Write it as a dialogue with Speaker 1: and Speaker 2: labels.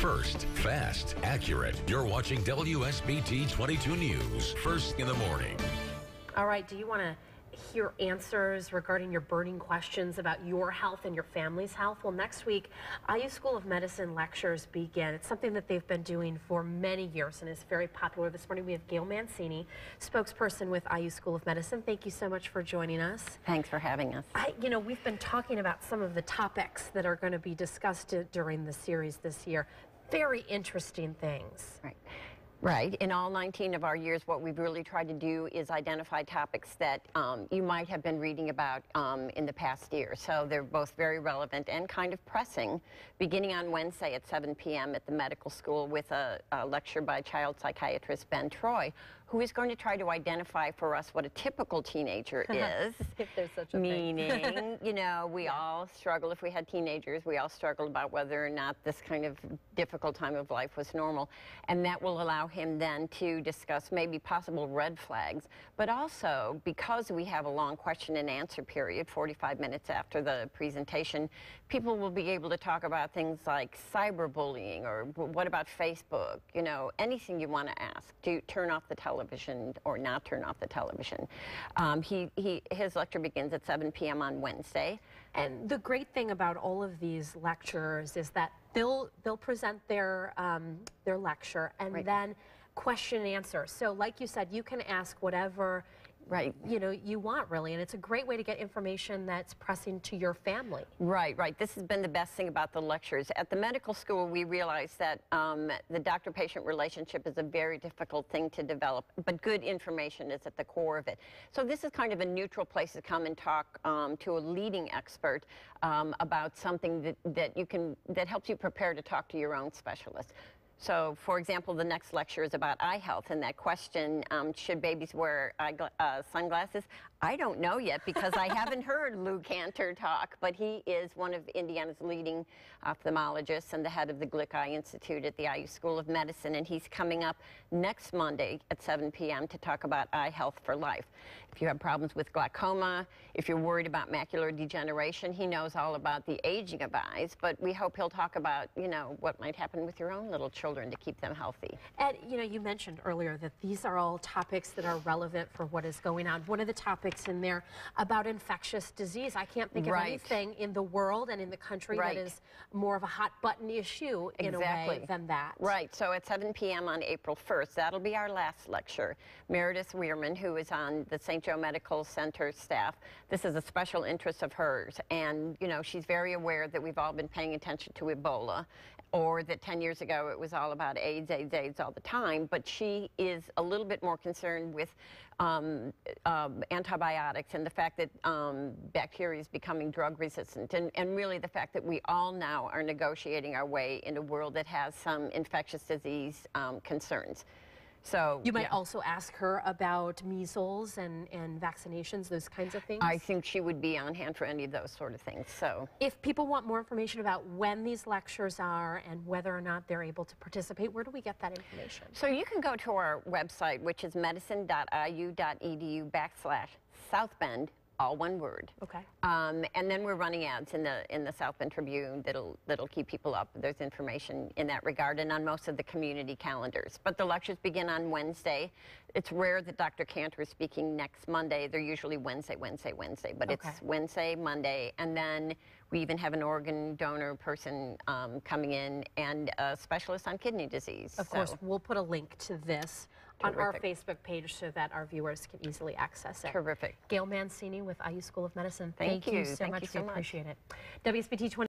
Speaker 1: First, fast, accurate. You're watching WSBT 22 News, first in the morning.
Speaker 2: All right, do you want to hear answers regarding your burning questions about your health and your family's health? Well, next week, IU School of Medicine lectures begin. It's something that they've been doing for many years and is very popular. This morning we have Gail Mancini, spokesperson with IU School of Medicine. Thank you so much for joining us.
Speaker 3: Thanks for having us.
Speaker 2: I, you know, we've been talking about some of the topics that are going to be discussed during the series this year. Very interesting things.
Speaker 3: Right. Right. In all 19 of our years, what we've really tried to do is identify topics that um, you might have been reading about um, in the past year. So they're both very relevant and kind of pressing. Beginning on Wednesday at 7 p.m. at the medical school with a, a lecture by child psychiatrist Ben Troy, who is going to try to identify for us what a typical teenager is.
Speaker 2: if there's such a
Speaker 3: Meaning, you know, we yeah. all struggle, if we had teenagers, we all struggle about whether or not this kind of difficult time of life was normal. And that will allow him then to discuss maybe possible red flags, but also because we have a long question and answer period, 45 minutes after the presentation, people will be able to talk about things like cyberbullying or what about Facebook, you know, anything you want to ask. Do turn off the television television or not turn off the television. Um, he, he, his lecture begins at 7 p.m. on Wednesday.
Speaker 2: And the great thing about all of these lectures is that they'll, they'll present their, um, their lecture and right. then question and answer. So like you said, you can ask whatever right. you know, you want really. And it's a great way to get information that's pressing to your family.
Speaker 3: Right, right. This has been the best thing about the lectures. At the medical school, we realized that um, the doctor-patient relationship is a very difficult thing to develop, but good information is at the core of it. So this is kind of a neutral place to come and talk um, to a leading expert um, about something that, that you can, that helps you prepare to talk to your own specialist. So, for example, the next lecture is about eye health, and that question, um, should babies wear uh, sunglasses? I don't know yet because I haven't heard Lou Cantor talk, but he is one of Indiana's leading ophthalmologists and the head of the Glick Eye Institute at the IU School of Medicine, and he's coming up next Monday at 7 p.m. to talk about eye health for life. If you have problems with glaucoma, if you're worried about macular degeneration, he knows all about the aging of eyes, but we hope he'll talk about, you know, what might happen with your own little children to keep them healthy.
Speaker 2: Ed, you know, you mentioned earlier that these are all topics that are relevant for what is going on. One of the topics in there about infectious disease. I can't think of right. anything in the world and in the country right. that is more of a hot button issue in exactly. a way than that.
Speaker 3: Right. So at 7 p.m. on April 1st, that'll be our last lecture. Meredith Weirman, who is on the St. Joe Medical Center staff, this is a special interest of hers. And, you know, she's very aware that we've all been paying attention to Ebola or that 10 years ago it was all about AIDS, AIDS, AIDS all the time, but she is a little bit more concerned with um, um, antibiotics and the fact that um, bacteria is becoming drug resistant, and, and really the fact that we all now are negotiating our way in a world that has some infectious disease um, concerns. So
Speaker 2: you might yeah. also ask her about measles and, and vaccinations, those kinds of things.
Speaker 3: I think she would be on hand for any of those sort of things. So
Speaker 2: if people want more information about when these lectures are and whether or not they're able to participate, where do we get that information?
Speaker 3: So you can go to our website, which is medicine.iu.edu backslash South Bend all one word.
Speaker 2: Okay.
Speaker 3: Um, and then we're running ads in the in the South Bend Tribune that'll that'll keep people up. There's information in that regard and on most of the community calendars. But the lectures begin on Wednesday. It's rare that Dr. Cantor is speaking next Monday. They're usually Wednesday, Wednesday, Wednesday. But okay. it's Wednesday, Monday, and then we even have an organ donor person um, coming in and a specialist on kidney disease.
Speaker 2: Of so. course, we'll put a link to this Terrific. on our Facebook page so that our viewers can easily access it.
Speaker 3: Terrific.
Speaker 2: Gail Mancini with IU School of Medicine.
Speaker 3: Thank,
Speaker 2: Thank you. you so
Speaker 3: Thank
Speaker 2: much.
Speaker 3: You so
Speaker 2: we
Speaker 3: much.
Speaker 2: appreciate it. WSBT 20